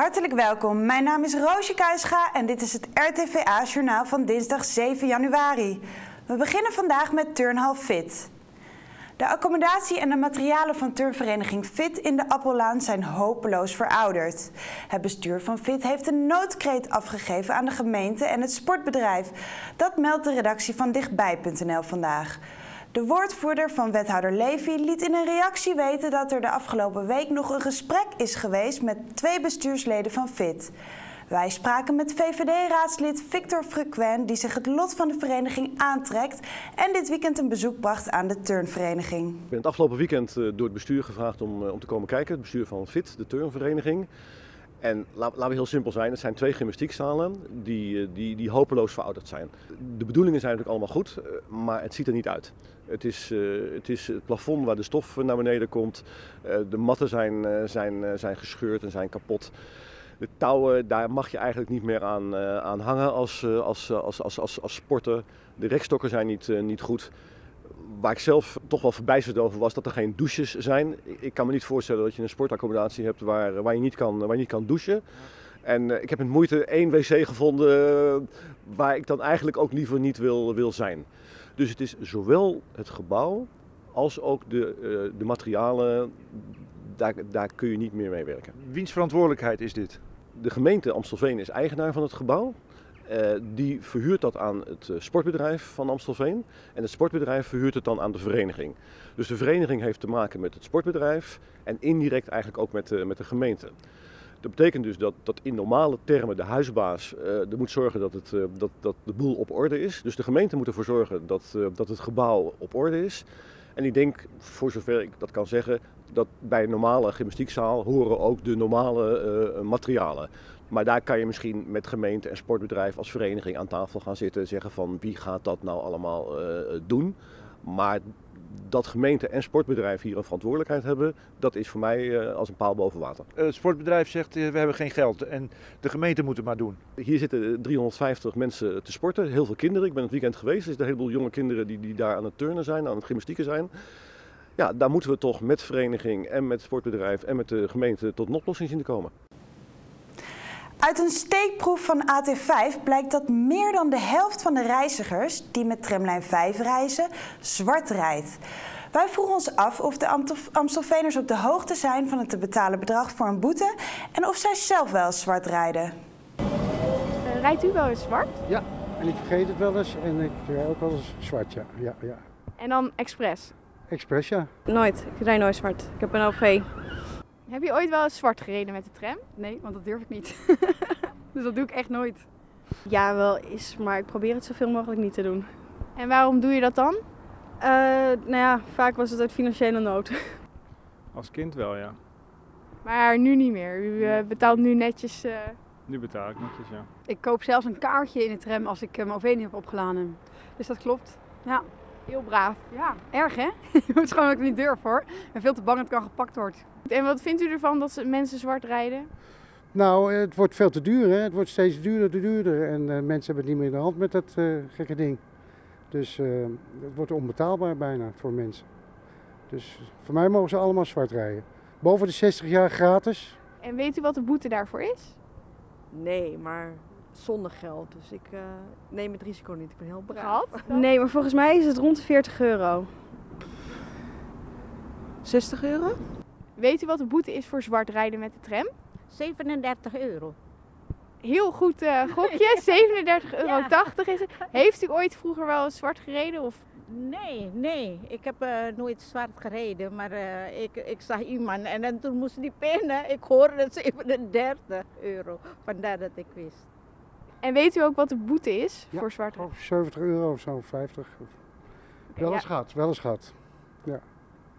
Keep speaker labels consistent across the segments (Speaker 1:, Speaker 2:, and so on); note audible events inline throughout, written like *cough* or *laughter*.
Speaker 1: Hartelijk welkom. Mijn naam is Roosje Kuisga en dit is het RTVA-journaal van dinsdag 7 januari. We beginnen vandaag met Turnhal Fit. De accommodatie en de materialen van turnvereniging Fit in de Appellaan zijn hopeloos verouderd. Het bestuur van Fit heeft een noodkreet afgegeven aan de gemeente en het sportbedrijf. Dat meldt de redactie van dichtbij.nl vandaag. De woordvoerder van wethouder Levy liet in een reactie weten dat er de afgelopen week nog een gesprek is geweest met twee bestuursleden van FIT. Wij spraken met VVD-raadslid Victor Frequen, die zich het lot van de vereniging aantrekt en dit weekend een bezoek bracht aan de turnvereniging.
Speaker 2: Ik ben het afgelopen weekend eh, door het bestuur gevraagd om, eh, om te komen kijken, het bestuur van FIT, de turnvereniging. En laten we heel simpel zijn, het zijn twee gymnastiekzalen die, eh, die, die hopeloos verouderd zijn. De bedoelingen zijn natuurlijk allemaal goed, maar het ziet er niet uit. Het is, uh, het is het plafond waar de stof naar beneden komt. Uh, de matten zijn, uh, zijn, zijn gescheurd en zijn kapot. De touwen, daar mag je eigenlijk niet meer aan, aan hangen als, als, als, als, als, als sporter. De rekstokken zijn niet, niet goed. Waar ik zelf toch wel verbijsterd over was dat er geen douches zijn. Ik kan me niet voorstellen dat je een sportaccommodatie hebt waar, waar, je, niet kan, waar je niet kan douchen. En ik heb met moeite één wc gevonden waar ik dan eigenlijk ook liever niet wil, wil zijn. Dus het is zowel het gebouw als ook de, uh, de materialen, daar, daar kun je niet meer mee werken.
Speaker 3: Wiens verantwoordelijkheid is dit?
Speaker 2: De gemeente Amstelveen is eigenaar van het gebouw. Uh, die verhuurt dat aan het uh, sportbedrijf van Amstelveen. En het sportbedrijf verhuurt het dan aan de vereniging. Dus de vereniging heeft te maken met het sportbedrijf en indirect eigenlijk ook met de, met de gemeente. Dat betekent dus dat, dat in normale termen de huisbaas uh, er moet zorgen dat, het, uh, dat, dat de boel op orde is. Dus de gemeente moet ervoor zorgen dat, uh, dat het gebouw op orde is. En ik denk, voor zover ik dat kan zeggen, dat bij een normale gymnastiekzaal horen ook de normale materialen. Maar daar kan je misschien met gemeente en sportbedrijf als vereniging aan tafel gaan zitten en zeggen van wie gaat dat nou allemaal doen. Maar dat gemeente en sportbedrijf hier een verantwoordelijkheid hebben, dat is voor mij uh, als een paal boven water.
Speaker 3: Het sportbedrijf zegt uh, we hebben geen geld en de gemeente moet het maar doen.
Speaker 2: Hier zitten 350 mensen te sporten, heel veel kinderen. Ik ben het weekend geweest, er zijn een heleboel jonge kinderen die, die daar aan het turnen zijn, aan het gymnastieken zijn. Ja, daar moeten we toch met vereniging en met sportbedrijf en met de gemeente tot een oplossing zien te komen.
Speaker 1: Uit een steekproef van AT5 blijkt dat meer dan de helft van de reizigers die met tramlijn 5 reizen, zwart rijdt. Wij vroegen ons af of de Amstelveeners op de hoogte zijn van het te betalen bedrag voor een boete en of zij zelf wel eens zwart rijden.
Speaker 4: Uh, rijdt u wel eens zwart?
Speaker 5: Ja, en ik vergeet het wel eens en ik rijd ook wel eens zwart, ja. ja, ja.
Speaker 4: En dan expres?
Speaker 5: Expres, ja.
Speaker 6: Nooit, ik rijd nooit zwart. Ik heb een OV.
Speaker 4: Heb je ooit wel eens zwart gereden met de tram?
Speaker 6: Nee, want dat durf ik niet. *laughs* dus dat doe ik echt nooit.
Speaker 7: Ja, wel is, maar ik probeer het zoveel mogelijk niet te doen.
Speaker 4: En waarom doe je dat dan?
Speaker 6: Uh, nou ja, vaak was het uit financiële nood. *laughs*
Speaker 8: Als kind wel, ja.
Speaker 4: Maar nu niet meer. U uh, betaalt nu netjes. Uh...
Speaker 8: Nu betaal ik netjes, ja.
Speaker 6: Ik koop zelfs een kaartje in de tram als ik mijn OV niet heb opgeladen. Dus dat klopt. Ja.
Speaker 4: Heel braaf.
Speaker 6: Ja, erg hè? *laughs* je moet gewoon ook niet durf hoor. Ben veel te bang dat ik kan gepakt word.
Speaker 4: En wat vindt u ervan dat mensen zwart rijden?
Speaker 5: Nou, het wordt veel te duur. Hè? Het wordt steeds duurder, te duurder. En uh, mensen hebben het niet meer in de hand met dat uh, gekke ding. Dus uh, het wordt onbetaalbaar bijna voor mensen. Dus voor mij mogen ze allemaal zwart rijden. Boven de 60 jaar gratis.
Speaker 4: En weet u wat de boete daarvoor is?
Speaker 7: Nee, maar zonder geld. Dus ik uh, neem het risico niet. Ik ben heel
Speaker 4: braaf. *laughs*
Speaker 6: Nee, maar volgens mij is het rond de 40 euro.
Speaker 7: 60 euro?
Speaker 4: Weet u wat de boete is voor zwart rijden met de tram?
Speaker 9: 37 euro.
Speaker 4: Heel goed uh, gokje, *laughs* 37,80 euro ja. is het. Heeft u ooit vroeger wel zwart gereden? Of?
Speaker 9: Nee, nee. Ik heb uh, nooit zwart gereden, maar uh, ik, ik zag iemand en, en toen moest die pinnen. Ik hoorde 37 euro, vandaar dat ik wist.
Speaker 4: En weet u ook wat de boete is
Speaker 5: ja,
Speaker 4: voor zwart
Speaker 5: rijden? 70 euro of zo, 50. Okay, wel eens ja. gehad, wel eens gehad. Ja.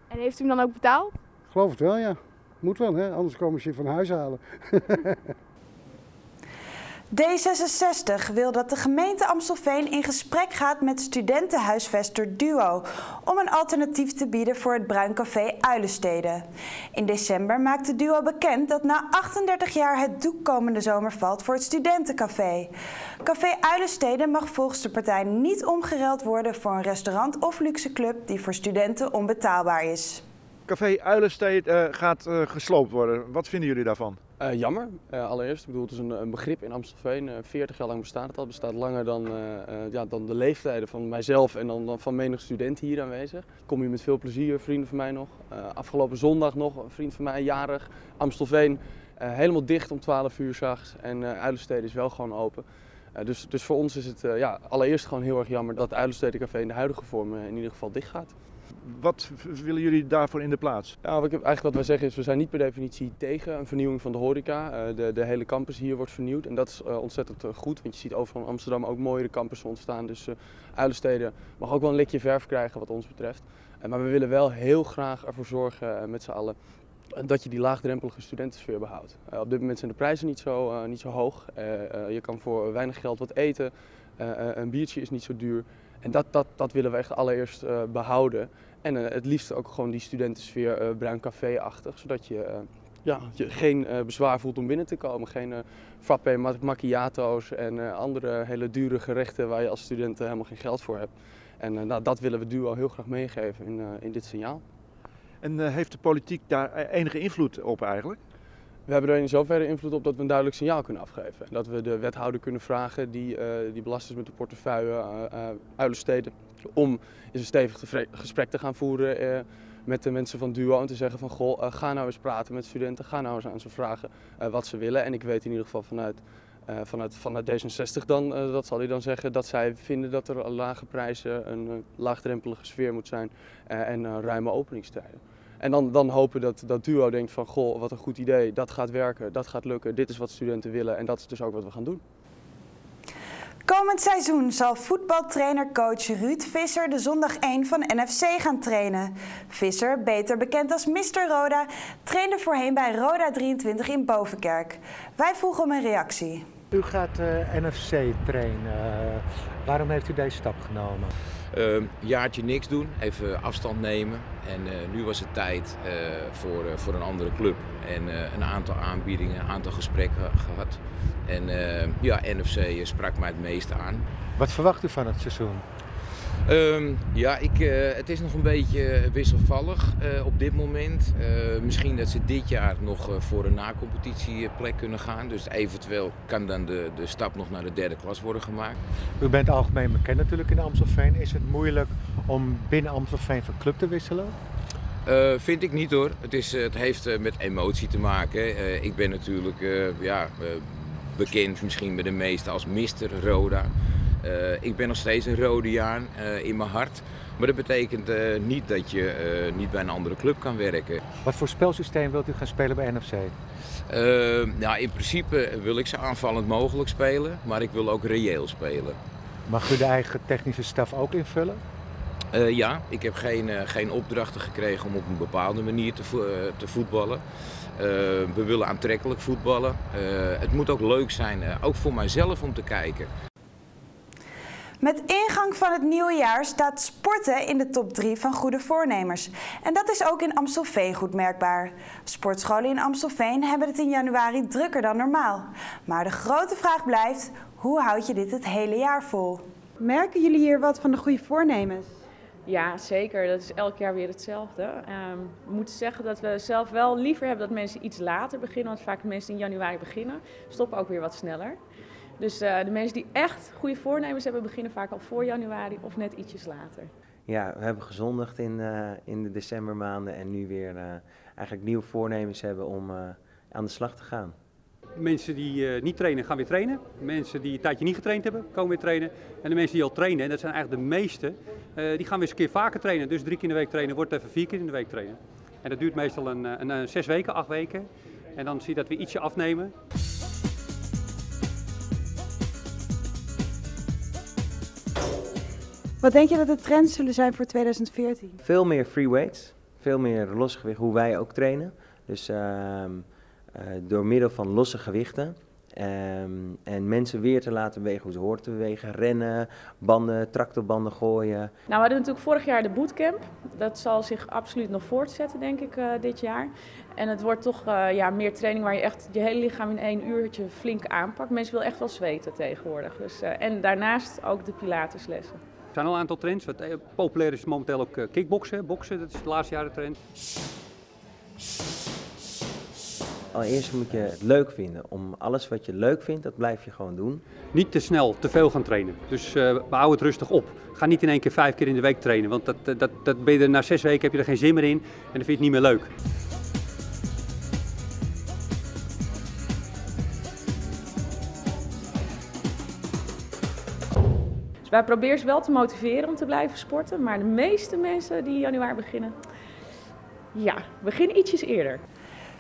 Speaker 4: En heeft u hem dan ook betaald?
Speaker 5: Geloof het wel, ja. Moet wel, hè? anders komen ze je van huis halen. *laughs*
Speaker 1: D66 wil dat de gemeente Amstelveen in gesprek gaat met studentenhuisvester Duo om een alternatief te bieden voor het Bruincafé Uilensteden. In december maakte Duo bekend dat na 38 jaar het doek komende zomer valt voor het studentencafé. Café Uilensteden mag volgens de partij niet omgereld worden voor een restaurant of luxe club die voor studenten onbetaalbaar is.
Speaker 3: Café Uilensteed uh, gaat uh, gesloopt worden. Wat vinden jullie daarvan?
Speaker 10: Uh, jammer, uh, allereerst. Ik bedoel, het is een, een begrip in Amstelveen. Uh, 40 jaar lang bestaat het al. Het bestaat langer dan, ja, dan de leeftijden van mijzelf en dan, van menig student hier aanwezig. Kom hier met veel plezier, vrienden van mij nog. afgelopen zondag nog, een vriend van mij, jarig. Amstelveen, helemaal dicht om 12 uur s'nachts. En uh, is wel gewoon open. dus, dus voor ons is het ja, allereerst gewoon heel erg jammer dat het Café in de huidige vorm in ieder geval dicht gaat.
Speaker 3: Wat willen jullie daarvoor in de plaats?
Speaker 10: Ja, eigenlijk wat wij zeggen is, we zijn niet per definitie tegen een vernieuwing van de horeca. Uh, de, de, hele campus hier wordt vernieuwd en dat is uh, ontzettend uh, goed. Want je ziet overal in Amsterdam ook mooiere campussen ontstaan. Dus uh, Uilensteden mag ook wel een likje verf krijgen wat ons betreft. maar we willen wel heel graag ervoor zorgen met z'n allen dat je die laagdrempelige studentensfeer behoudt. op dit moment zijn de prijzen niet zo, niet zo hoog. je kan voor weinig geld wat eten. een biertje is niet zo duur. En dat, dat, dat willen we echt allereerst behouden. En uh, het liefst ook gewoon die studentensfeer uh, bruin café-achtig, zodat je, uh, ja, je geen bezwaar voelt om binnen te komen. Geen frappe macchiato's en andere hele dure gerechten waar je als student helemaal geen geld voor hebt. En nou, dat willen we Duo heel graag meegeven in, in dit signaal.
Speaker 3: En heeft de politiek daar enige invloed op eigenlijk?
Speaker 10: We hebben er in zoverre invloed op dat we een duidelijk signaal kunnen afgeven. Dat we de wethouder kunnen vragen die, uh, die belast is met de portefeuille uh, uh, Uilensteden om eens een stevig gesprek te gaan voeren met de mensen van Duo en te zeggen van goh, ga nou eens praten met studenten, ga nou eens aan ze vragen wat ze willen. En ik weet in ieder geval vanuit, vanuit, vanuit D66 dan, dat zal hij dan zeggen, dat zij vinden dat er lage prijzen, een laagdrempelige sfeer moet zijn en ruime openingstijden. En dan, dan hopen dat dat duo denkt van, goh, wat een goed idee, dat gaat werken, dat gaat lukken, dit is wat studenten willen en dat is dus ook wat we gaan doen.
Speaker 1: Komend seizoen zal voetbaltrainer-coach Ruud Visser de zondag 1 van NFC gaan trainen. Visser, beter bekend als Mr. Roda, trainde voorheen bij Roda 23 in Bovenkerk. Wij vroegen om een reactie.
Speaker 11: U gaat uh, NFC trainen. Uh, waarom heeft u deze stap genomen?
Speaker 12: Een uh, jaartje niks doen, even afstand nemen. En uh, nu was het tijd uh, voor, uh, voor een andere club. En een aantal aanbiedingen, een aantal gesprekken gehad. En ja, NFC sprak mij het meeste aan.
Speaker 11: Wat verwacht u van het seizoen?
Speaker 12: Um, ja, ik, uh, het is nog een beetje wisselvallig uh, op dit moment. Uh, misschien dat ze dit jaar nog voor een na-competitieplek kunnen gaan. Dus eventueel kan dan de, de stap nog naar de derde klas worden gemaakt.
Speaker 11: U bent algemeen bekend natuurlijk in Amstelveen. Is het moeilijk om binnen Amstelveen van club te wisselen?
Speaker 12: vind ik niet hoor. Het, is, het heeft met emotie te maken. ik ben natuurlijk ja, bekend misschien bij de meesten als Mister Roda. Uh, ik ben nog steeds een Rodiaan uh, in mijn hart. Maar dat betekent uh, niet dat je niet bij een andere club kan werken.
Speaker 11: Wat voor spelsysteem wilt u gaan spelen bij NFC?
Speaker 12: nou, in principe wil ik ze aanvallend mogelijk spelen, maar ik wil ook reëel spelen.
Speaker 11: Mag u de eigen technische staf ook invullen?
Speaker 12: ja, ik heb geen, geen opdrachten gekregen om op een bepaalde manier te, vo te voetballen. we willen aantrekkelijk voetballen. het moet ook leuk zijn, ook voor mijzelf om te kijken.
Speaker 1: Met ingang van het nieuwe jaar staat sporten in de top 3 van goede voornemers. En dat is ook in Amstelveen goed merkbaar. Sportscholen in Amstelveen hebben het in januari drukker dan normaal. Maar de grote vraag blijft, hoe houd je dit het hele jaar vol? Merken jullie hier wat van de goede voornemens?
Speaker 13: Ja, zeker. Dat is elk jaar weer hetzelfde. Um, we moeten zeggen dat we zelf wel liever hebben dat mensen iets later beginnen. Want vaak mensen in januari beginnen, stoppen ook weer wat sneller. Dus uh, de mensen die echt goede voornemens hebben, beginnen vaak al voor januari of net ietsjes later.
Speaker 14: Ja, we hebben gezondigd in, uh, in de decembermaanden en nu weer uh, eigenlijk nieuwe voornemens hebben om aan de slag te gaan.
Speaker 15: Mensen die niet trainen, gaan weer trainen. Mensen die een tijdje niet getraind hebben, komen weer trainen. En de mensen die al trainen, en dat zijn eigenlijk de meeste, die gaan weer eens een keer vaker trainen. Dus drie keer in de week trainen wordt even vier keer in de week trainen. En dat duurt meestal een, een, een zes weken, acht weken. En dan zie je dat we ietsje afnemen.
Speaker 1: Wat denk je dat de trends zullen zijn voor 2014?
Speaker 14: Veel meer free weights, veel meer losse gewicht, hoe wij ook trainen. Dus uh, uh, door middel van losse gewichten. Um, en mensen weer te laten bewegen hoe ze horen te bewegen. Rennen, banden, tractorbanden gooien. Nou,
Speaker 13: we hadden natuurlijk vorig jaar de bootcamp. Dat zal zich absoluut nog voortzetten, denk ik, uh, dit jaar. En het wordt toch ja, meer training waar je echt je hele lichaam in één uurtje flink aanpakt. Mensen willen echt wel zweten tegenwoordig. Dus, en daarnaast ook de pilateslessen.
Speaker 15: Er zijn al een aantal trends. Wat eh, populair is momenteel ook eh, kickboksen. Boksen, dat is de laatste jaren trend.
Speaker 14: allereerst moet je het leuk vinden. Om alles wat je leuk vindt, dat blijf je gewoon doen.
Speaker 15: Niet te snel, te veel gaan trainen. Dus uh, bouw het rustig op. Ga niet in één keer vijf keer in de week trainen, want dat, dat, dat ben je er, na zes weken heb je er geen zin meer in en dan vind je het niet meer leuk.
Speaker 13: Wij proberen ze wel te motiveren om te blijven sporten, maar de meeste mensen die in januari beginnen, ja, beginnen ietsjes eerder.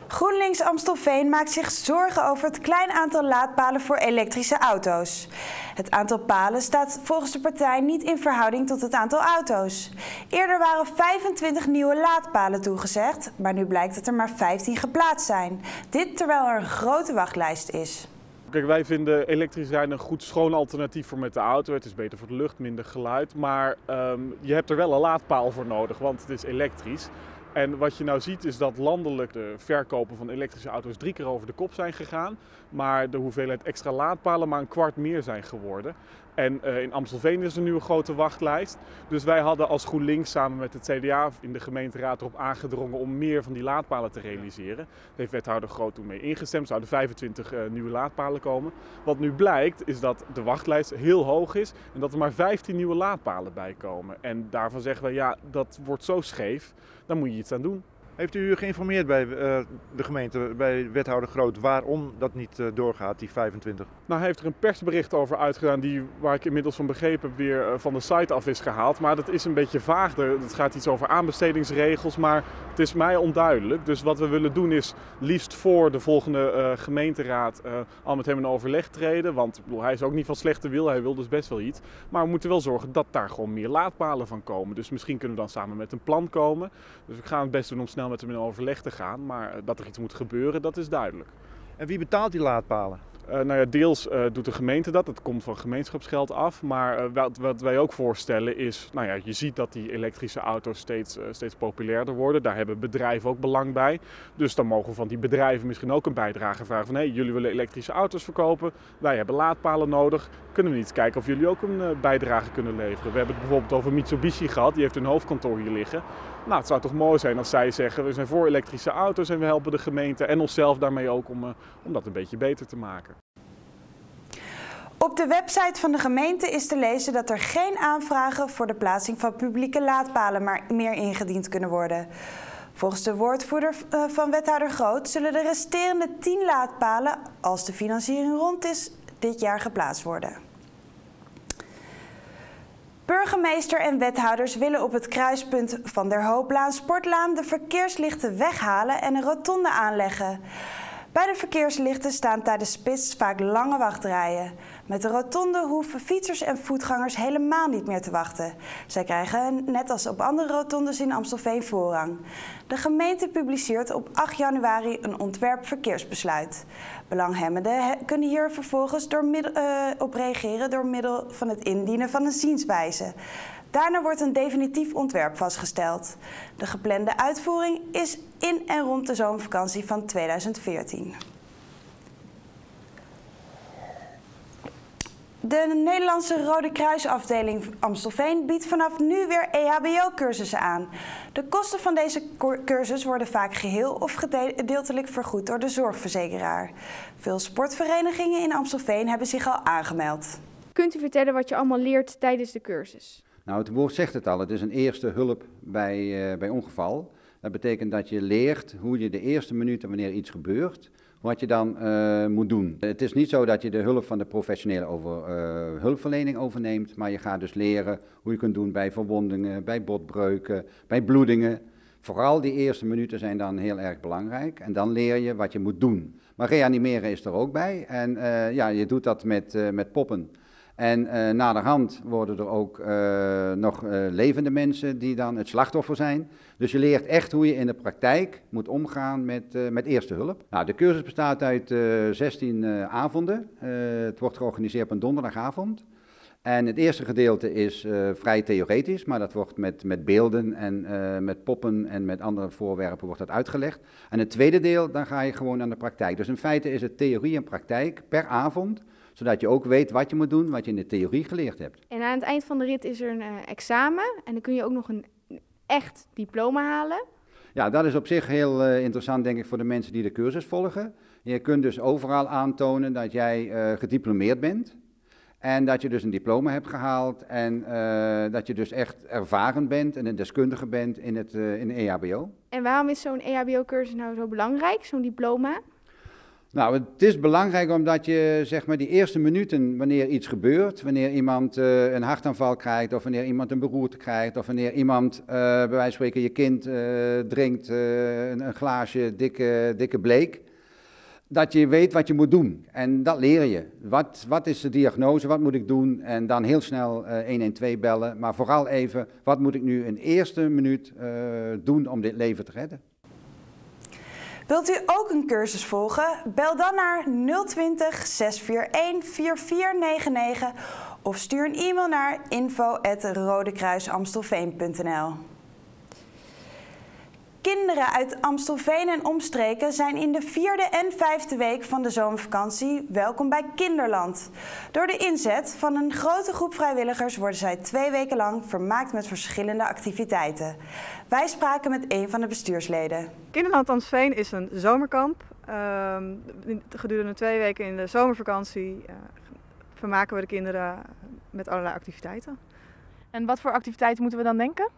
Speaker 1: GroenLinks Amstelveen maakt zich zorgen over het klein aantal laadpalen voor elektrische auto's. Het aantal palen staat volgens de partij niet in verhouding tot het aantal auto's. Eerder waren 25 nieuwe laadpalen toegezegd, maar nu blijkt dat er maar 15 geplaatst zijn. Dit terwijl er een grote wachtlijst is.
Speaker 8: Kijk, wij vinden elektrisch rijden een goed schoon alternatief voor met de auto. Het is beter voor de lucht, minder geluid. Maar um, je hebt er wel een laadpaal voor nodig, want het is elektrisch. En wat je nou ziet is dat landelijk de verkopen van elektrische auto's drie keer over de kop zijn gegaan. Maar de hoeveelheid extra laadpalen maar een kwart meer zijn geworden. En uh, in Amstelveen is er nu een grote wachtlijst. Dus wij hadden als GroenLinks samen met het CDA in de gemeenteraad erop aangedrongen om meer van die laadpalen te realiseren. Daar heeft wethouder Groot toen mee ingestemd. Er zouden 25 uh, nieuwe laadpalen komen. Wat nu blijkt is dat de wachtlijst heel hoog is en dat er maar 15 nieuwe laadpalen bij komen. En daarvan zeggen we ja, dat wordt zo scheef, daar moet je iets aan doen.
Speaker 3: Heeft u geïnformeerd bij uh, de gemeente, bij wethouder Groot, waarom dat niet uh, doorgaat, die 25?
Speaker 8: Nou, hij heeft er een persbericht over uitgedaan, die, waar ik inmiddels van begrepen weer uh, van de site af is gehaald. Maar dat is een beetje vaag. Het gaat iets over aanbestedingsregels, maar het is mij onduidelijk. Dus wat we willen doen is liefst voor de volgende gemeenteraad al met hem in overleg treden. Want bedoel, hij is ook niet van slechte wil, hij wil dus best wel iets. Maar we moeten wel zorgen dat daar gewoon meer laadpalen van komen. Dus misschien kunnen we dan samen met een plan komen. Dus we gaan het best doen om snel met hem in overleg te gaan. Maar dat er iets moet gebeuren, dat is duidelijk.
Speaker 3: En wie betaalt die laadpalen?
Speaker 8: Uh, nou ja, deels uh, doet de gemeente dat, dat komt van gemeenschapsgeld af. Maar uh, wat, wat, wij ook voorstellen is, nou ja, je ziet dat die elektrische auto's steeds, steeds populairder worden. Daar hebben bedrijven ook belang bij. Dus dan mogen we van die bedrijven misschien ook een bijdrage vragen van... hé, hey, jullie willen elektrische auto's verkopen, wij hebben laadpalen nodig. Kunnen we niet kijken of jullie ook een bijdrage kunnen leveren? We hebben het bijvoorbeeld over Mitsubishi gehad, die heeft een hoofdkantoor hier liggen. Nou, het zou toch mooi zijn als zij zeggen, we zijn voor elektrische auto's en we helpen de gemeente en onszelf daarmee ook om, om dat een beetje beter te maken.
Speaker 1: Op de website van de gemeente is te lezen dat er geen aanvragen voor de plaatsing van publieke laadpalen meer ingediend kunnen worden. Volgens de woordvoerder van wethouder Groot zullen de resterende 10 laadpalen, als de financiering rond is, dit jaar geplaatst worden. Burgemeester en wethouders willen op het kruispunt van der Hooplaan Sportlaan de verkeerslichten weghalen en een rotonde aanleggen. Bij de verkeerslichten staan tijdens spits vaak lange wachtrijen. Met de rotonde hoeven fietsers en voetgangers helemaal niet meer te wachten. Zij krijgen, net als op andere rotondes in Amstelveen, voorrang. De gemeente publiceert op 8 januari een ontwerp verkeersbesluit. Belanghebbenden kunnen hier vervolgens door middel, uh, op reageren door middel van het indienen van een zienswijze. Daarna wordt een definitief ontwerp vastgesteld. De geplande uitvoering is in en rond de zomervakantie van 2014. De Nederlandse Rode Kruisafdeling Amstelveen biedt vanaf nu weer EHBO-cursussen aan. De kosten van deze cursus worden vaak geheel of gedeeltelijk vergoed door de zorgverzekeraar. Veel sportverenigingen in Amstelveen hebben zich al aangemeld.
Speaker 4: Kunt u vertellen wat je allemaal leert tijdens de cursus?
Speaker 16: Nou, het woord zegt het al. Het is een eerste hulp bij, uh, bij ongeval. Dat betekent dat je leert hoe je de eerste minuten wanneer iets gebeurt, wat je dan uh, moet doen. Het is niet zo dat je de hulp van de professionele over, uh, hulpverlening overneemt, maar je gaat dus leren hoe je kunt doen bij verwondingen, bij botbreuken, bij bloedingen. Vooral die eerste minuten zijn dan heel erg belangrijk en dan leer je wat je moet doen. Maar reanimeren is er ook bij en uh, ja, je doet dat met, met poppen. En uh, naderhand worden er ook uh, nog uh, levende mensen die dan het slachtoffer zijn. Dus je leert echt hoe je in de praktijk moet omgaan met, met eerste hulp. Nou, de cursus bestaat uit 16 avonden. het wordt georganiseerd op een donderdagavond. En het eerste gedeelte is vrij theoretisch, maar dat wordt met, met beelden en met poppen en met andere voorwerpen wordt dat uitgelegd. En het tweede deel, dan ga je gewoon aan de praktijk. Dus in feite is het theorie en praktijk per avond zodat je ook weet wat je moet doen, wat je in de theorie geleerd hebt.
Speaker 4: En aan het eind van de rit is er een uh, examen en dan kun je ook nog een echt diploma halen.
Speaker 16: Ja, dat is op zich heel uh, interessant, denk ik, voor de mensen die de cursus volgen. Je kunt dus overal aantonen dat jij uh, gediplomeerd bent. En dat je dus een diploma hebt gehaald en uh, dat je dus echt ervaren bent en een deskundige bent in het in de EHBO.
Speaker 4: En waarom is zo'n EHBO-cursus nou zo belangrijk, zo'n diploma?
Speaker 16: Nou, het is belangrijk omdat je zeg maar die eerste minuten, wanneer iets gebeurt, wanneer iemand uh, een hartaanval krijgt, of wanneer iemand een beroerte krijgt, of wanneer iemand, uh, bij wijze van spreken, je kind uh, drinkt een, een, glaasje dikke, dikke bleek, dat je weet wat je moet doen. En dat leer je. Wat, wat is de diagnose, wat moet ik doen? En dan heel snel 112 bellen, maar vooral even, wat moet ik nu een eerste minuut doen om dit leven te redden?
Speaker 1: Wilt u ook een cursus volgen? Bel dan naar 020 641 4499 of stuur een e-mail naar info@rodekruisamstelveen.nl. Kinderen uit Amstelveen en omstreken zijn in de vierde en vijfde week van de zomervakantie welkom bij Kinderland. Door de inzet van een grote groep vrijwilligers worden zij twee weken lang vermaakt met verschillende activiteiten. Wij spraken met een van de bestuursleden.
Speaker 17: Kinderland Amstelveen is een zomerkamp. Uh, gedurende twee weken in de zomervakantie uh, vermaken we de kinderen met allerlei activiteiten.
Speaker 4: En wat voor activiteiten moeten we dan denken?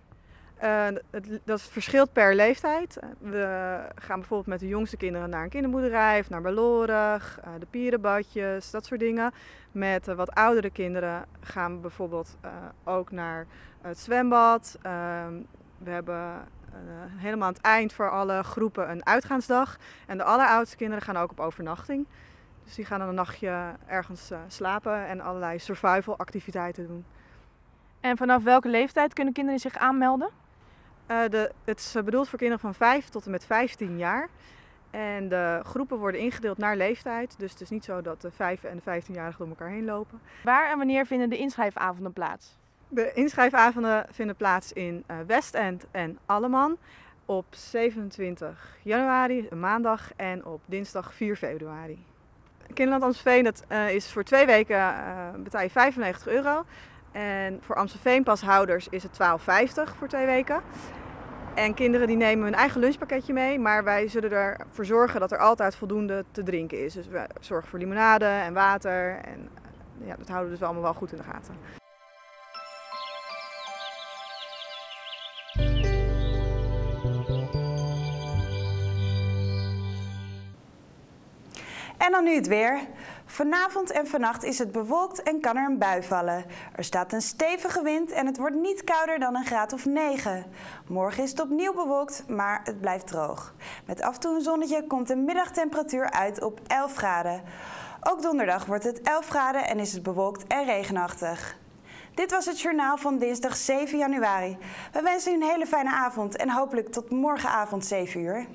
Speaker 17: Uh, het, dat verschilt per leeftijd. We gaan bijvoorbeeld met de jongste kinderen naar een kinderboerderij of naar Belorig, uh, de pierenbadjes, dat soort dingen. Met wat oudere kinderen gaan we bijvoorbeeld ook naar het zwembad. Ehm, we hebben helemaal aan het eind voor alle groepen een uitgaansdag. En de alleroudste kinderen gaan ook op overnachting. Dus die gaan dan een nachtje ergens slapen en allerlei survival activiteiten doen.
Speaker 4: En vanaf welke leeftijd kunnen kinderen zich aanmelden?
Speaker 17: Uh, de, het is bedoeld voor kinderen van 5 tot en met 15 jaar. En de groepen worden ingedeeld naar leeftijd. Dus het is niet zo dat de 5 en de 15-jarigen door elkaar heen lopen.
Speaker 4: Waar en wanneer vinden de inschrijfavonden plaats?
Speaker 17: De inschrijfavonden vinden plaats in uh, Westend en Alleman op 27 januari, een maandag, en op dinsdag 4 februari. Kinderland Amstelveen dat, uh, is voor twee weken uh, betaal je 95 euro. En voor Amstelveenpashouders is het 12,50 voor twee weken. En kinderen die nemen hun eigen lunchpakketje mee, maar wij zullen ervoor zorgen dat er altijd voldoende te drinken is. Dus we zorgen voor limonade en water en ja, dat houden we dus allemaal wel goed in de gaten.
Speaker 1: En dan nu het weer. Vanavond en vannacht is het bewolkt en kan er een bui vallen. Er staat een stevige wind en het wordt niet kouder dan een graad of 9. Morgen is het opnieuw bewolkt, maar het blijft droog. Met af en toe een zonnetje komt de middagtemperatuur uit op 11 graden. Ook donderdag wordt het 11 graden en is het bewolkt en regenachtig. Dit was het journaal van dinsdag 7 januari. We wensen u een hele fijne avond en hopelijk tot morgenavond 7 uur.